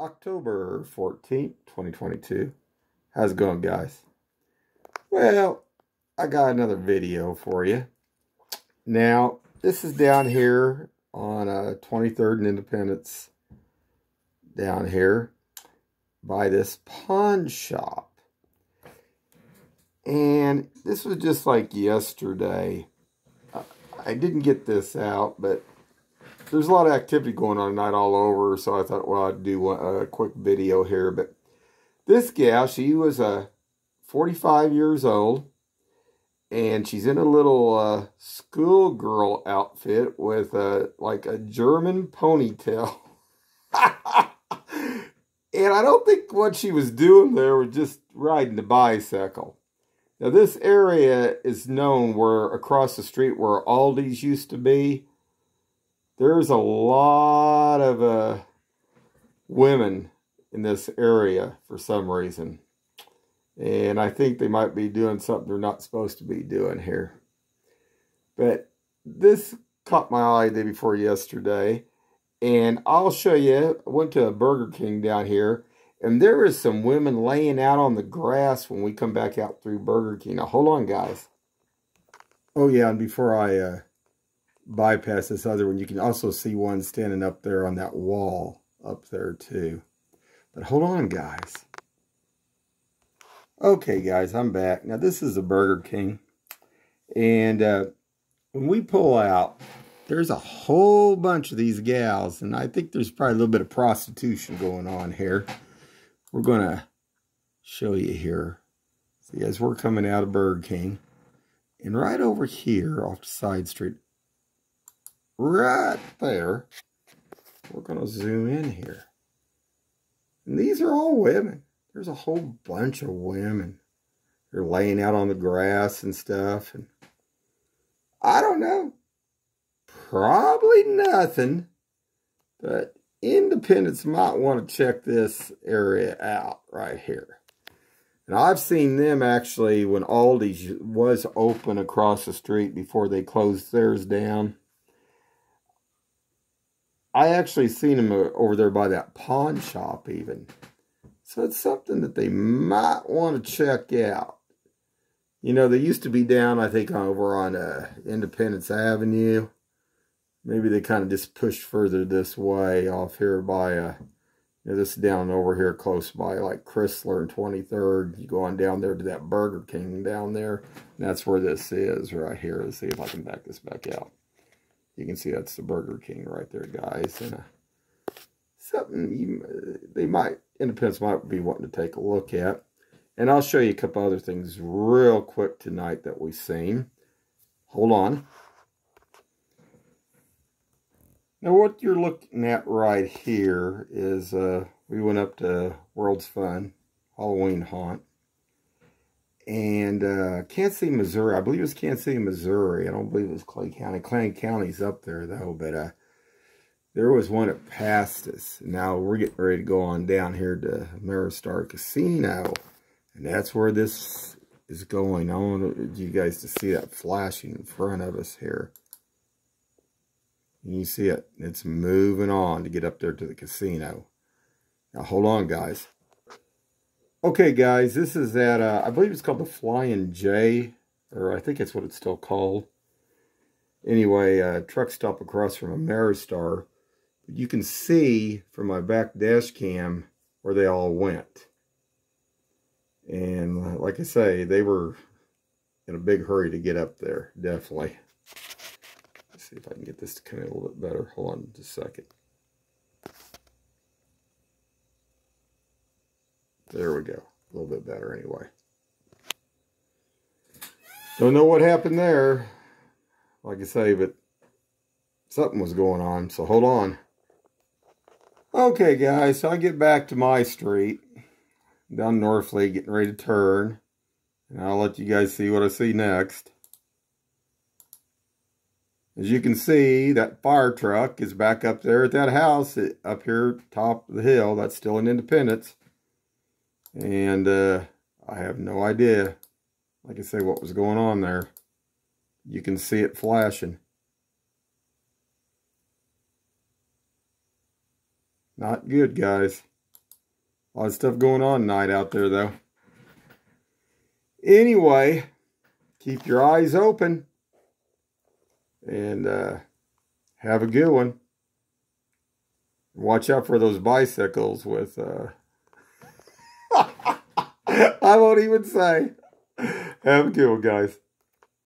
October 14th, 2022. How's it going, guys? Well, I got another video for you. Now, this is down here on uh, 23rd and Independence, down here by this pawn shop. And this was just like yesterday. I didn't get this out, but there's a lot of activity going on tonight all over, so I thought, well, I'd do a quick video here. But this gal, she was a uh, 45 years old, and she's in a little uh, schoolgirl outfit with a like a German ponytail. and I don't think what she was doing there was just riding a bicycle. Now, this area is known where across the street where Aldi's used to be there's a lot of uh, women in this area for some reason. And I think they might be doing something they're not supposed to be doing here. But this caught my eye the day before yesterday. And I'll show you, I went to a Burger King down here. And there is some women laying out on the grass when we come back out through Burger King. Now, hold on, guys. Oh, yeah, and before I uh, bypass this other one. You can also see one standing up there on that wall up there too. But hold on, guys. Okay, guys, I'm back. Now, this is a Burger King. And uh, when we pull out, there's a whole bunch of these gals. And I think there's probably a little bit of prostitution going on here. We're going to show you here. See, as we're coming out of Burger King. And right over here off the side street, right there. We're going to zoom in here. And these are all women. There's a whole bunch of women. They're laying out on the grass and stuff. And I don't know. Probably nothing. But Independence might want to check this area out right here. And I've seen them actually when Aldi's was open across the street before they closed theirs down. I actually seen them over there by that pawn shop even. So it's something that they might want to check out. You know, they used to be down, I think, over on uh, Independence Avenue. Maybe they kind of just pushed further this way off here by, uh, you know, this down over here close by, like Crysler and 23rd. You go on down there to that Burger King down there. That's where this is right here. Let's see if I can back this back out. You can see that's the Burger King right there, guys. And uh, something you, they might, Independence might be wanting to take a look at. And I'll show you a couple other things real quick tonight that we've seen. Hold on. Now what you're looking at right here is uh, we went up to World's Fun Halloween Haunt and uh, Kansas City, Missouri. I believe it was Kansas City, Missouri. I don't believe it was Clay County. Clay County's up there, though. But uh, there was one that passed us. Now we're getting ready to go on down here to Ameristar Casino. And that's where this is going. I want you guys to see that flashing in front of us here. You see it. It's moving on to get up there to the casino. Now, hold on, guys. Okay, guys, this is at, uh, I believe it's called the Flying J, or I think it's what it's still called. Anyway, truck stop across from Ameristar. You can see from my back dash cam where they all went. And uh, like I say, they were in a big hurry to get up there, definitely. Let's see if I can get this to come in a little bit better. Hold on just a second. There we go. A little bit better anyway. Don't know what happened there. Like I say, but something was going on, so hold on. Okay, guys, so I get back to my street. Down Northley, getting ready to turn. And I'll let you guys see what I see next. As you can see, that fire truck is back up there at that house up here top of the hill. That's still in Independence. And uh, I have no idea, like I say, what was going on there. You can see it flashing. Not good, guys. A lot of stuff going on tonight out there, though. Anyway, keep your eyes open and uh, have a good one. Watch out for those bicycles with. Uh... I won't even say. Have a good one, guys.